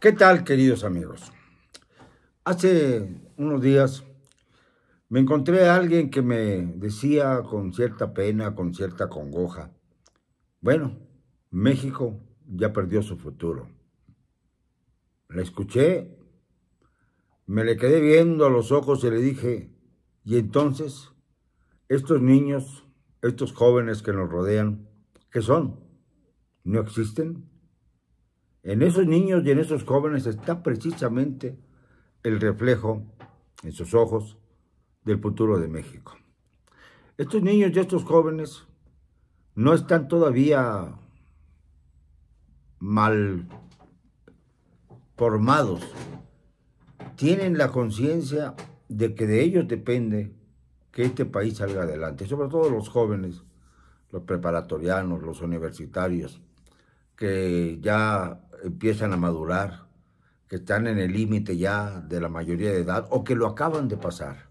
¿Qué tal, queridos amigos? Hace unos días me encontré a alguien que me decía con cierta pena, con cierta congoja, bueno, México ya perdió su futuro. La escuché, me le quedé viendo a los ojos y le dije, ¿y entonces estos niños, estos jóvenes que nos rodean, qué son? ¿No existen? En esos niños y en esos jóvenes está precisamente el reflejo en sus ojos del futuro de México. Estos niños y estos jóvenes no están todavía mal formados, tienen la conciencia de que de ellos depende que este país salga adelante, sobre todo los jóvenes, los preparatorianos, los universitarios, que ya empiezan a madurar, que están en el límite ya de la mayoría de edad o que lo acaban de pasar.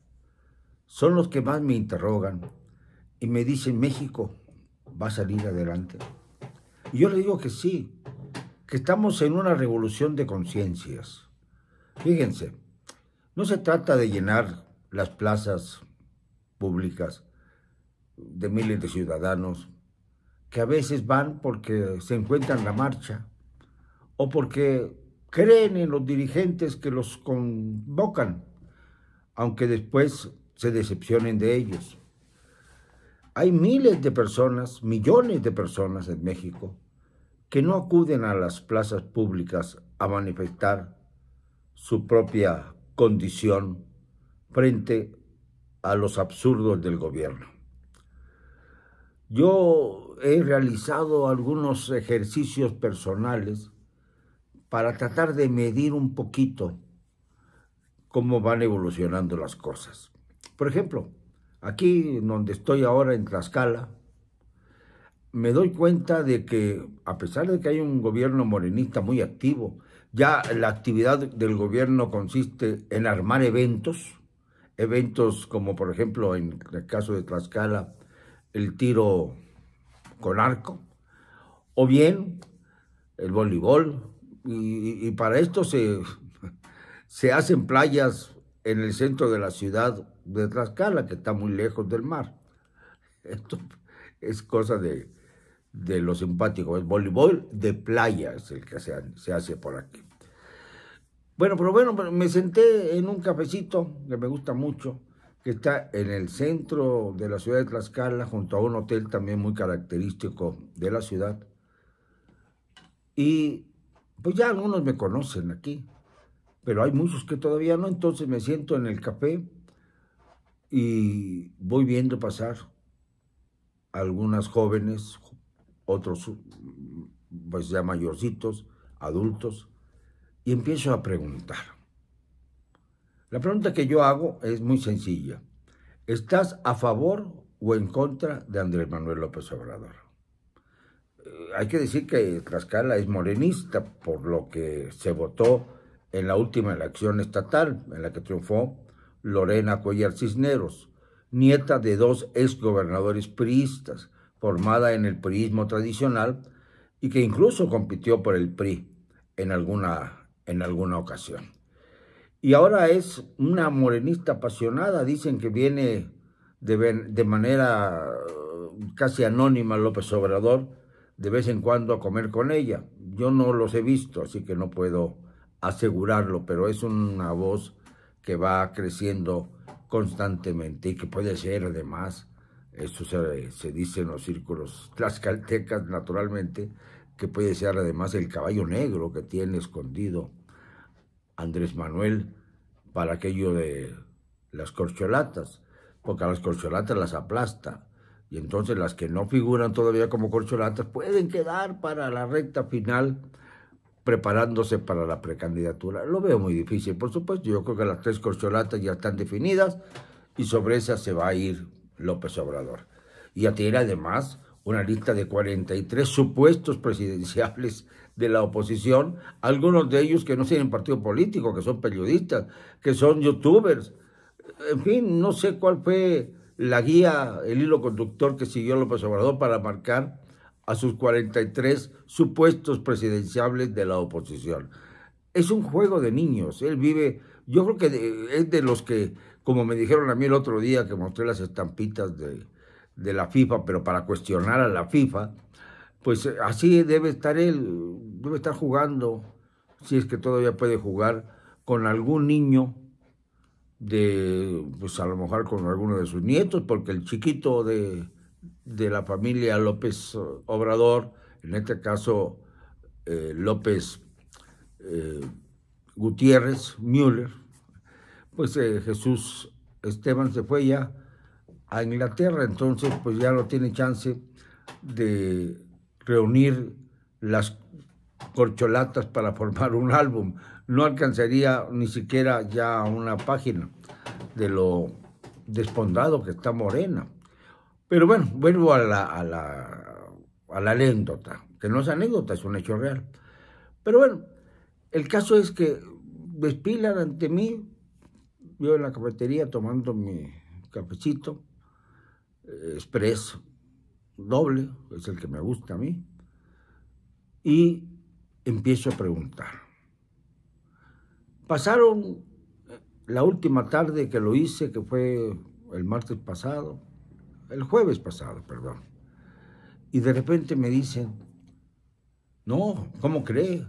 Son los que más me interrogan y me dicen, México va a salir adelante. Y yo le digo que sí, que estamos en una revolución de conciencias. Fíjense, no se trata de llenar las plazas públicas de miles de ciudadanos que a veces van porque se encuentran en la marcha o porque creen en los dirigentes que los convocan, aunque después se decepcionen de ellos. Hay miles de personas, millones de personas en México, que no acuden a las plazas públicas a manifestar su propia condición frente a los absurdos del gobierno. Yo he realizado algunos ejercicios personales para tratar de medir un poquito cómo van evolucionando las cosas. Por ejemplo, aquí donde estoy ahora en Tlaxcala, me doy cuenta de que a pesar de que hay un gobierno morenista muy activo, ya la actividad del gobierno consiste en armar eventos, eventos como por ejemplo en el caso de Tlaxcala, el tiro con arco, o bien el voleibol, y, para esto se, se hacen playas en el centro de la ciudad de Tlaxcala, que está muy lejos del mar. Esto es cosa de, de lo simpático. El voleibol de playa es el que se, se hace por aquí. Bueno, pero bueno, me senté en un cafecito que me gusta mucho, que está en el centro de la ciudad de Tlaxcala, junto a un hotel también muy característico de la ciudad. Y pues ya algunos me conocen aquí, pero hay muchos que todavía no, entonces me siento en el café y voy viendo pasar algunas jóvenes, otros pues ya mayorcitos, adultos, y empiezo a preguntar. La pregunta que yo hago es muy sencilla. ¿Estás a favor o en contra de Andrés Manuel López Obrador? Hay que decir que Tlaxcala es morenista, por lo que se votó en la última elección estatal, en la que triunfó Lorena Cuellar Cisneros, nieta de dos exgobernadores priistas, formada en el priismo tradicional y que incluso compitió por el PRI en alguna, en alguna ocasión. Y ahora es una morenista apasionada, dicen que viene de, de manera casi anónima López Obrador, de vez en cuando a comer con ella. Yo no los he visto, así que no puedo asegurarlo, pero es una voz que va creciendo constantemente y que puede ser además, eso se, dice en los círculos tlaxcaltecas naturalmente, que puede ser además el caballo negro que tiene escondido Andrés Manuel para aquello de las corcholatas, porque a las corcholatas las aplasta y entonces las que no figuran todavía como corcholatas pueden quedar para la recta final preparándose para la precandidatura. Lo veo muy difícil, por supuesto. Yo creo que las tres corcholatas ya están definidas y sobre esas se va a ir López Obrador. Y ya tiene además una lista de 43 supuestos presidenciales de la oposición, algunos de ellos que no tienen partido político, que son periodistas, que son youtubers. En fin, no sé cuál fue la guía, el hilo conductor que siguió López Obrador para marcar a sus 43 supuestos presidenciables de la oposición. es un juego de niños. Él vive, yo creo que es de los que, como me dijeron a mí el otro día que mostré las estampitas de, de la FIFA, pero para cuestionar a la FIFA, pues eh, así debe estar él, debe estar jugando, si es que todavía puede jugar, con algún niño de, pues a lo mejor con alguno de sus nietos, porque el chiquito de, de la familia López Obrador, en este caso eh, López eh, Gutiérrez Müller, pues Jesús Esteban se fue ya a Inglaterra, entonces pues ya no tiene chance de reunir las corcholatas para formar un álbum. No alcanzaría ni siquiera ya una página de lo despondado que está Morena. Pero bueno, vuelvo a la, a la, a la anécdota, que no es anécdota, es un hecho real. Pero bueno, el caso es que despilan ante mí, yo en la cafetería tomando mi cafecito, expreso, doble, es el que me gusta a mí, y empiezo a preguntar. Pasaron la última tarde que lo hice, que fue el martes pasado, el jueves pasado, perdón, y de repente me dicen, no, ¿cómo cree?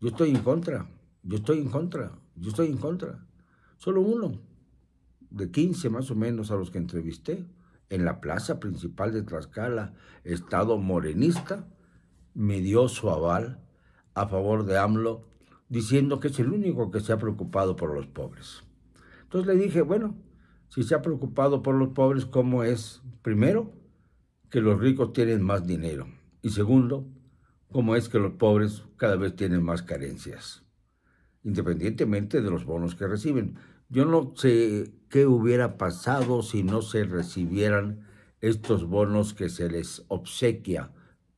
Yo estoy en contra, yo estoy en contra, yo estoy en contra. Solo uno, de 15 más o menos a los que entrevisté, en la plaza principal de Tlaxcala, Estado morenista, me dio su aval a favor de AMLO, diciendo que es el único que se ha preocupado por los pobres. Entonces le dije, bueno, si se ha preocupado por los pobres, ¿cómo es? Primero, que los ricos tienen más dinero. Y segundo, cómo es que los pobres cada vez tienen más carencias, independientemente de los bonos que reciben. Yo no sé qué hubiera pasado si no se recibieran estos bonos que se les obsequia,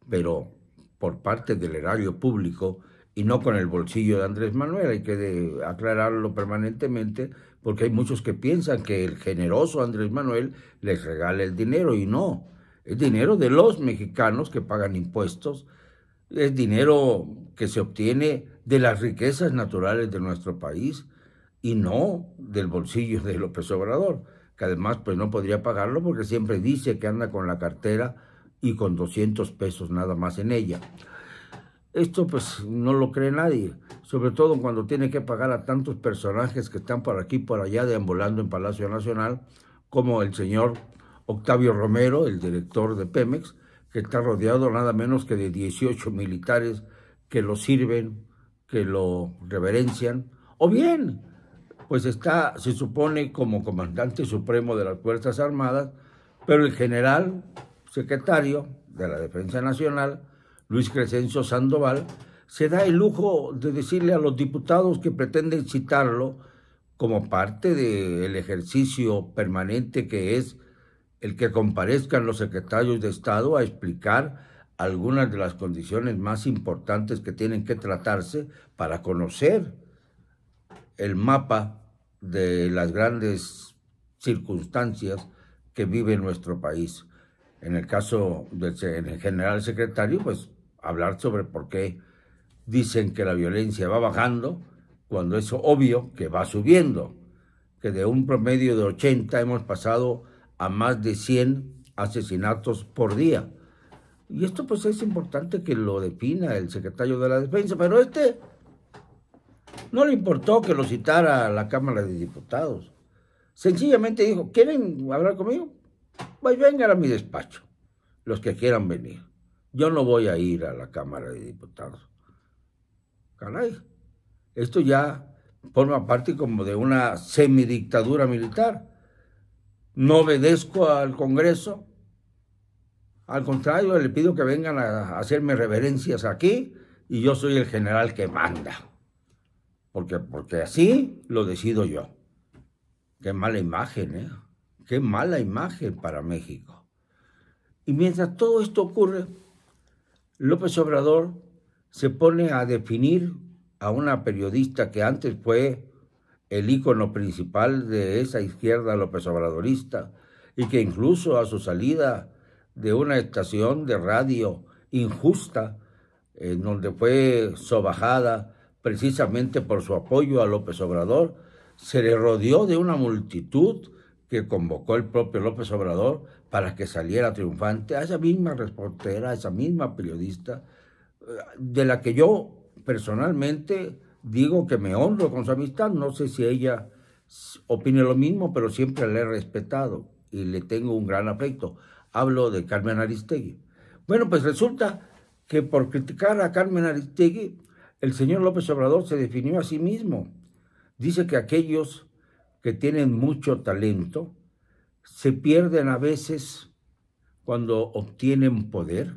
pero por parte del erario público y no con el bolsillo de Andrés Manuel. Hay que aclararlo permanentemente porque hay muchos que piensan que el generoso Andrés Manuel les regala el dinero y no. Es dinero de los mexicanos que pagan impuestos, es dinero que se obtiene de las riquezas naturales de nuestro país y no del bolsillo de López Obrador, que además pues no podría pagarlo porque siempre dice que anda con la cartera y con 200 pesos nada más en ella. Esto pues no lo cree nadie, sobre todo cuando tiene que pagar a tantos personajes que están por aquí por allá deambulando en Palacio Nacional, como el señor Octavio Romero, el director de Pemex, que está rodeado nada menos que de 18 militares que lo sirven, que lo reverencian, o bien pues está, se supone, como comandante supremo de las Fuerzas Armadas, pero el general secretario de la Defensa Nacional, Luis Crescencio Sandoval, se da el lujo de decirle a los diputados que pretenden citarlo como parte del ejercicio permanente que es el que comparezcan los secretarios de Estado a explicar algunas de las condiciones más importantes que tienen que tratarse para conocer el mapa de las grandes circunstancias que vive nuestro país. En el caso del general secretario, pues hablar sobre por qué dicen que la violencia va bajando cuando es obvio que va subiendo, que de un promedio de 80 hemos pasado a más de 100 asesinatos por día. Y esto pues es importante que lo defina el secretario de la Defensa, pero este no le importó que lo citara a la Cámara de Diputados. Sencillamente dijo, ¿quieren hablar conmigo? Pues vengan a mi despacho, los que quieran venir. Yo no voy a ir a la Cámara de Diputados. Caray, esto ya forma parte como de una semidictadura militar. No obedezco al Congreso. Al contrario, le pido que vengan a hacerme reverencias aquí y yo soy el general que manda porque, porque así lo decido yo. Qué mala imagen, ¿eh? Qué mala imagen para México. Y mientras todo esto ocurre, López Obrador se pone a definir a una periodista que antes fue el ícono principal de esa izquierda López Obradorista y que incluso a su salida de una estación de radio injusta, en donde fue sobajada precisamente por su apoyo a López Obrador, se le rodeó de una multitud que convocó el propio López Obrador para que saliera triunfante a esa misma reportera, a esa misma periodista, eh, de la que yo personalmente digo que me honro con su amistad. No sé si ella opine lo mismo, pero siempre la he respetado y le tengo un gran afecto. Hablo de Carmen Aristegui. Bueno, pues resulta que por criticar a Carmen Aristegui, el señor López Obrador se definió a sí mismo. Dice que aquellos que tienen mucho talento se pierden a veces cuando obtienen poder.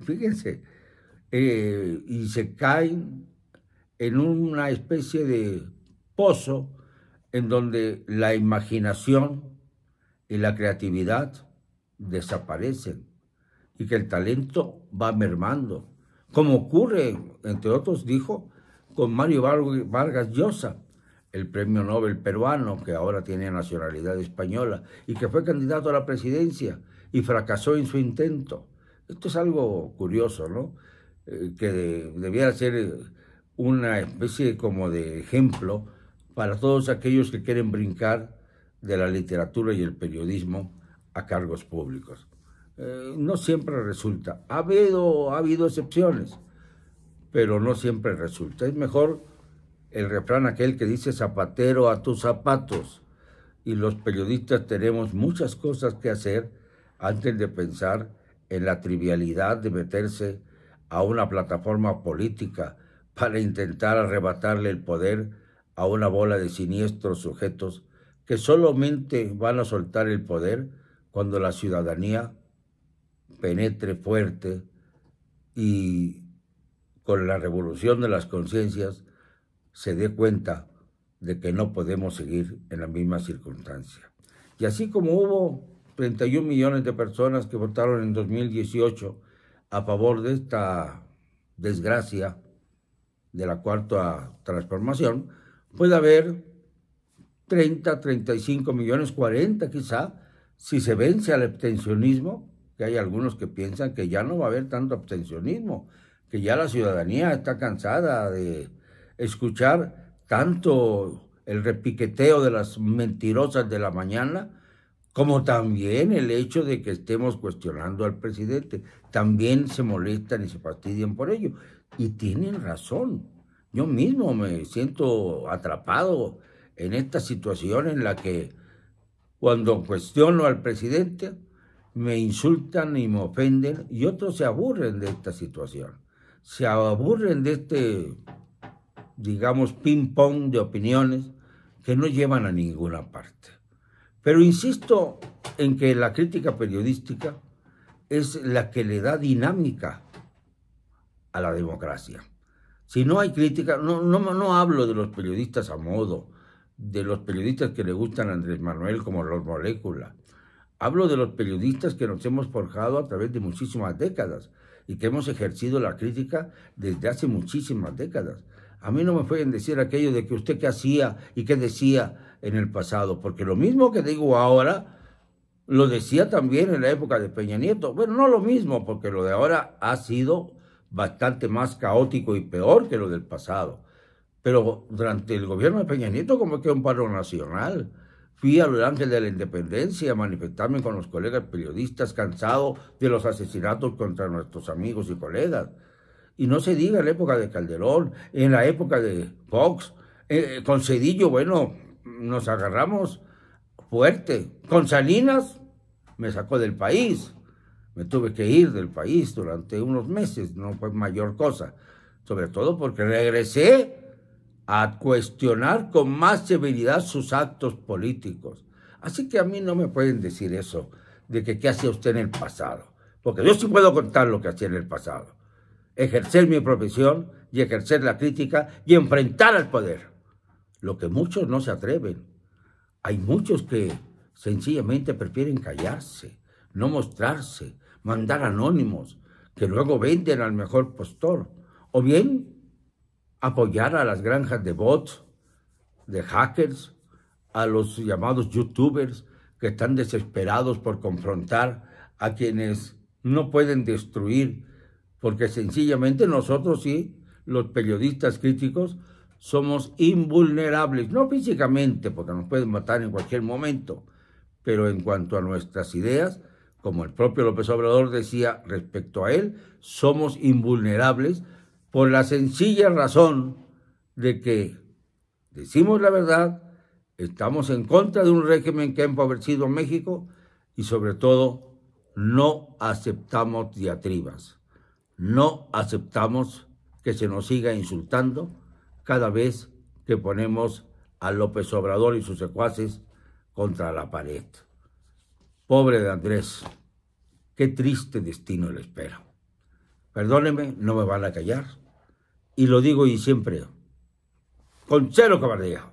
Fíjense, eh, y se caen en una especie de pozo en donde la imaginación y la creatividad desaparecen y que el talento va mermando, como ocurre, entre otros, dijo, con Mario Vargas Llosa, el premio Nobel peruano, que ahora tiene nacionalidad española, y que fue candidato a la presidencia y fracasó en su intento. Esto es algo curioso, ¿no? Eh, que debiera ser una especie como de ejemplo para todos aquellos que quieren brincar de la literatura y el periodismo a cargos públicos. Eh, no siempre resulta. Ha habido, ha habido excepciones, pero no siempre resulta. Es mejor el refrán aquel que dice zapatero a tus zapatos. Y los periodistas tenemos muchas cosas que hacer antes de pensar en la trivialidad de meterse a una plataforma política para intentar arrebatarle el poder a una bola de siniestros sujetos que solamente van a soltar el poder cuando la ciudadanía penetre fuerte y con la revolución de las conciencias se dé cuenta de que no podemos seguir en la misma circunstancia. Y así como hubo 31 millones de personas que votaron en 2018 a favor de esta desgracia de la cuarta transformación, puede haber 30, 35 millones, 40 quizá, si se vence al abstencionismo, que hay algunos que piensan que ya no va a haber tanto abstencionismo, que ya la ciudadanía está cansada de escuchar tanto el repiqueteo de las mentirosas de la mañana, como también el hecho de que estemos cuestionando al presidente. También se molestan y se fastidian por ello. Y tienen razón. Yo mismo me siento atrapado en esta situación en la que cuando cuestiono al presidente me insultan y me ofenden y otros se aburren de esta situación. Se aburren de este, digamos, ping-pong de opiniones que no llevan a ninguna parte. Pero insisto en que la crítica periodística es la que le da dinámica a la democracia. Si no hay crítica, no, no, no hablo de los periodistas a modo, de los periodistas que le gustan a Andrés Manuel como los moléculas. Hablo de los periodistas que nos hemos forjado a través de muchísimas décadas y que hemos ejercido la crítica desde hace muchísimas décadas. A mí no me pueden decir aquello de que usted qué hacía y qué decía en el pasado, porque lo mismo que digo ahora, lo decía también en la época de Peña Nieto. Bueno, no lo mismo, porque lo de ahora ha sido bastante más caótico y peor que lo del pasado. Pero durante el gobierno de Peña Nieto como que un paro nacional. Fui al Ángel de la Independencia a manifestarme con los colegas periodistas cansados de los asesinatos contra nuestros amigos y colegas. Y no se diga en la época de Calderón, en la época de Fox, eh, con Cedillo, bueno, nos agarramos fuerte. Con Salinas me sacó del país. Me tuve que ir del país durante unos meses, no fue mayor cosa. Sobre todo porque regresé a cuestionar con más severidad sus actos políticos. Así que a mí no me pueden decir eso de que qué hacía usted en el pasado, porque yo sí puedo contar lo que hacía en el pasado. Ejercer mi profesión y ejercer la crítica y enfrentar al poder. Lo que muchos no se atreven. Hay muchos que sencillamente prefieren callarse, no mostrarse, mandar anónimos, que luego venden al mejor postor. O bien apoyar a las granjas de bots, de hackers, a los llamados youtubers que están desesperados por confrontar a quienes no pueden destruir, porque sencillamente nosotros sí los periodistas críticos somos invulnerables, no físicamente, porque nos pueden matar en cualquier momento, pero en cuanto a nuestras ideas, como el propio López Obrador decía respecto a él, somos invulnerables por la sencilla razón de que decimos la verdad, estamos en contra de un régimen que ha empobrecido a México y sobre todo no aceptamos diatribas, no aceptamos que se nos siga insultando cada vez que ponemos a López Obrador y sus secuaces contra la pared. Pobre de Andrés, qué triste destino le espera. Perdóneme, no me van a callar. Y lo digo y siempre, con cero cabardía.